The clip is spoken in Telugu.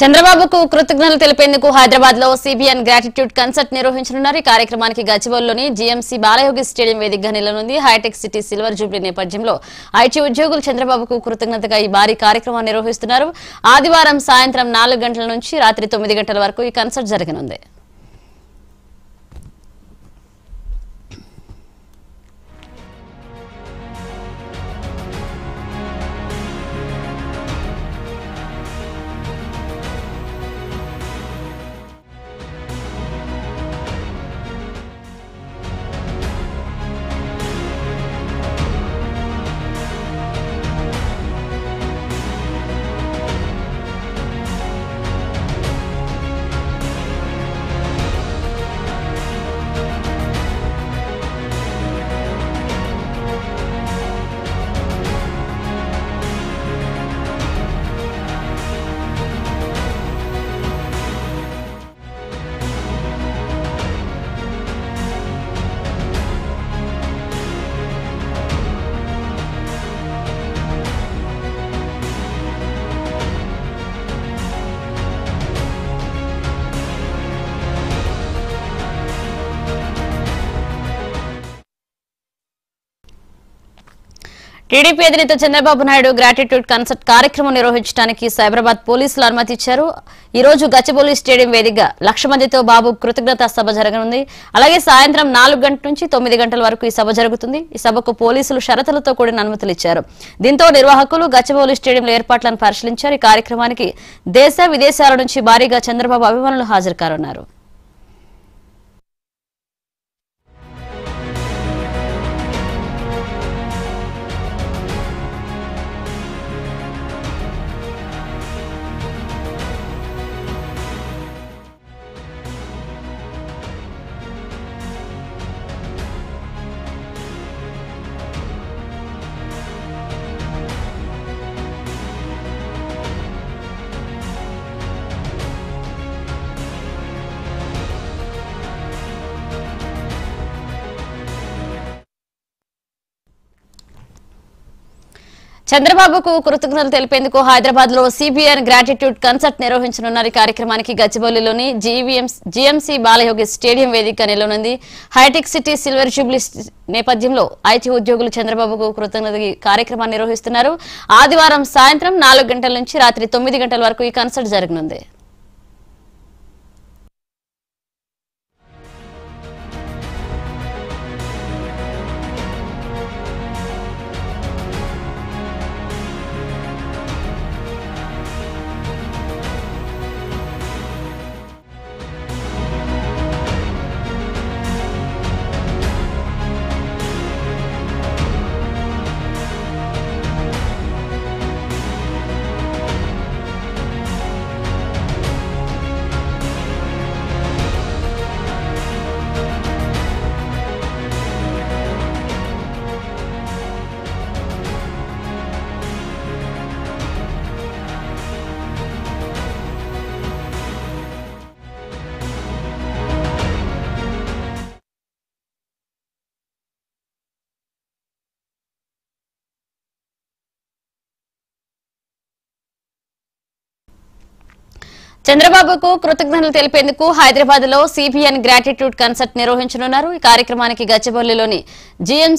చంద్రబాబుకు కృతజ్ఞతలు తెలిపేందుకు హైదరాబాద్లో సిబిఎన్ గ్రాటిట్యూడ్ కన్సర్ట్ నిర్వహించనున్నారు. ఈ కార్యక్రమానికి గచ్చిబౌల్లోని జీఎంసీ బాలయోగి స్టేడియం వేదికగా నిలనుంది. హైటెక్ సిటీ సిల్వర్ జూబ్లీ నేపథ్యంలో ఐటీ ఉద్యోగులు చంద్రబాబుకు కృతజ్ఞతగా ఈ భారీ కార్యక్రమాన్ని నిర్వహిస్తున్నారు. ఆదివారం సాయంత్రం నాలుగు గంటల నుంచి రాత్రి తొమ్మిది గంటల వరకు ఈ కన్సర్ట్ జరగనుంది. టీడీపీ అధినేత చంద్రబాబు నాయుడు గ్రాటిట్యూడ్ కన్సర్ట్ కార్యక్రమం నిర్వహించడానికి సైబరాబాద్ పోలీసులు అనుమతి ఇచ్చారు. ఈ రోజు గచ్చిబౌలి స్టేడియం వేదికగా లక్ష మందితో బాబు కృతజ్ఞత సభ జరగనుంది. అలాగే సాయంత్రం నాలుగు గంటల నుంచి తొమ్మిది గంటల వరకు ఈ సభ జరుగుతుంది. ఈ సభకు పోలీసులు షరతులతో కూడిన అనుమతులు ఇచ్చారు. దీంతో నిర్వాహకులు గచ్చిబౌలి స్టేడియంలో ఏర్పాట్లను పరిశీలించారు. ఈ కార్యక్రమానికి దేశ విదేశాల నుంచి భారీగా చంద్రబాబు అభిమానులు హాజరు కానున్నారు. చంద్రబాబుకు కృతజ్ఞతలు తెలిపేందుకు హైదరాబాద్లో సిబిఎన్ గ్రాటిట్యూడ్ కన్సర్ట్ నిర్వహించనున్నారు. ఈ కార్యక్రమానికి గచ్చిబౌలిలోని జీఎంసీ బాలయోగి స్టేడియం వేదిక నిలనుంది హైటెక్ సిటీ సిల్వర్ జూబ్లీ నేపథ్యంలో ఐటీ ఉద్యోగులు చంద్రబాబుకు కృతజ్ఞత కార్యక్రమాన్ని నిర్వహిస్తున్నారు. ఆదివారం సాయంత్రం నాలుగు గంటల నుంచి రాత్రి తొమ్మిది గంటల వరకు ఈ కన్సర్ట్ జరగనుంది. చంద్రబాబుకు కృతజ్ఞతలు తెలిపేందుకు హైదరాబాద్లో సిబిఎన్ గ్రాటిట్యూడ్ కన్సర్ట్ నిర్వహించనున్నారు. ఈ కార్యక్రమానికి గచ్చిబౌలిలోని జీఎం